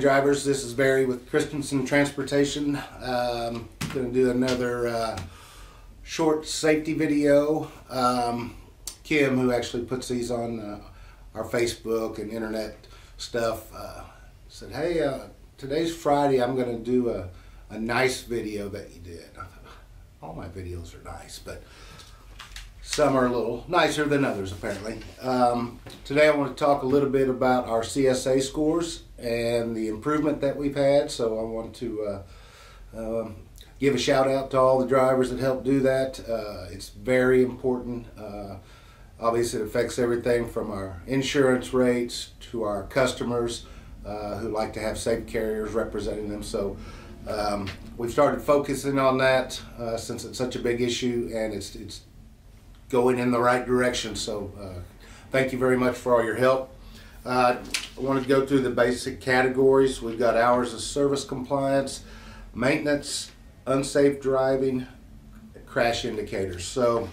drivers. This is Barry with Christenson Transportation. Um, going to do another uh, short safety video. Um, Kim, who actually puts these on uh, our Facebook and internet stuff, uh, said, "Hey, uh, today's Friday. I'm going to do a, a nice video that you did." All my videos are nice, but some are a little nicer than others, apparently. Um, today, I want to talk a little bit about our CSA scores and the improvement that we've had. So, I want to uh, um, give a shout out to all the drivers that helped do that. Uh, it's very important. Uh, obviously, it affects everything from our insurance rates to our customers uh, who like to have safe carriers representing them. So, um, we've started focusing on that uh, since it's such a big issue and it's it's going in the right direction. So uh, thank you very much for all your help. Uh, I want to go through the basic categories. We've got hours of service compliance, maintenance, unsafe driving, crash indicators. So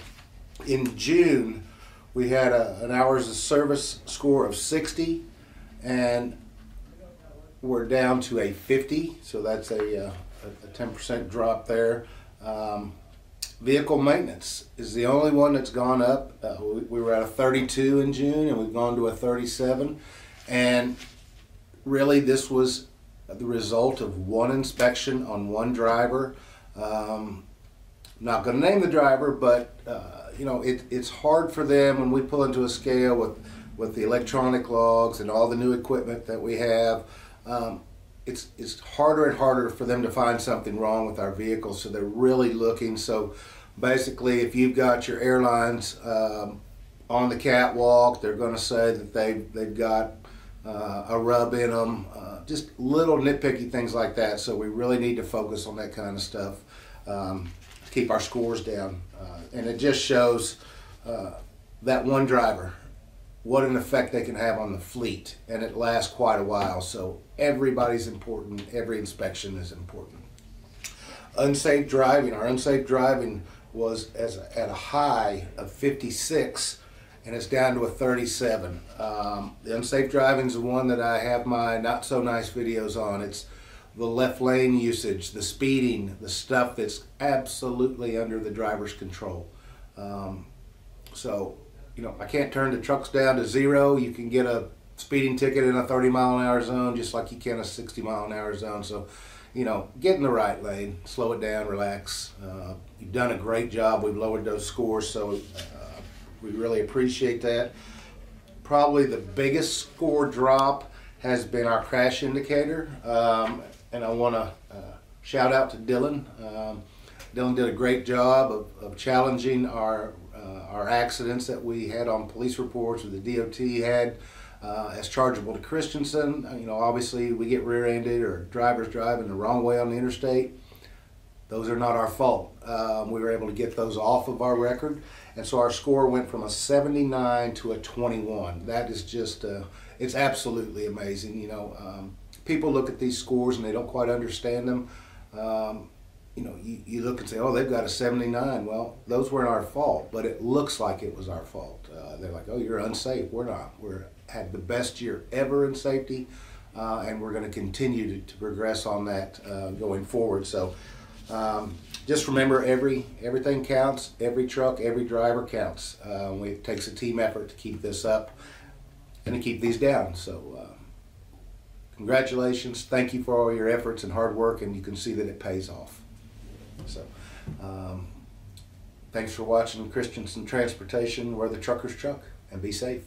in June, we had a, an hours of service score of 60 and we're down to a 50. So that's a, uh, a 10% drop there. Um, Vehicle maintenance is the only one that's gone up. Uh, we, we, were at a 32 in June and we've gone to a 37. And really, this was the result of one inspection on one driver. Um, not going to name the driver, but uh, you know it, it's hard for them when we pull into a scale with with the electronic logs and all the new equipment that we have. Um, it's it's harder and harder for them to find something wrong with our vehicles. So they're really looking. So basically, if you've got your airlines um, on the catwalk, they're going to say that they they've got uh, a rub in them. Uh, just little nitpicky things like that. So we really need to focus on that kind of stuff. Um, keep our scores down, uh, and it just shows uh, that one driver what an effect they can have on the fleet, and it lasts quite a while. So everybody's important. Every inspection is important. Unsafe driving. Our unsafe driving was as at a high of 56, and it's down to a 37. Um, the unsafe driving is the one that I have my not so nice videos on. It's the left lane usage, the speeding, the stuff that's absolutely under the driver's control. Um, so you know, I can't turn the trucks down to zero. You can get a speeding ticket in a 30 mile an hour zone just like you can a 60 mile an hour zone. So, you know, get in the right lane, slow it down, relax. Uh, you've done a great job. We've lowered those scores, so uh, we really appreciate that. Probably the biggest score drop has been our crash indicator, um, and I want to uh, shout out to Dylan. Um, Dylan did a great job of, of challenging our our accidents that we had on police reports or the DOT had uh, as chargeable to Christenson. Uh, you know, obviously we get rear-ended or drivers driving the wrong way on the interstate. Those are not our fault. Um, we were able to get those off of our record, and so our score went from a 79 to a 21. That is just, uh, it's absolutely amazing. You know, um, people look at these scores and they don't quite understand them. Um, you know, you, you look and say, oh, they've got a 79. Well, those weren't our fault, but it looks like it was our fault. Uh, they're like, oh, you're unsafe. We're not. We're had the best year ever in safety, uh, and we're going to continue to progress on that uh, going forward. So um, just remember, every everything counts. Every truck, every driver counts. Uh, it takes a team effort to keep this up and to keep these down. So uh, congratulations. Thank you for all your efforts and hard work, and you can see that it pays off. So, um, thanks for watching Christenson Transportation, where the truckers truck, and be safe.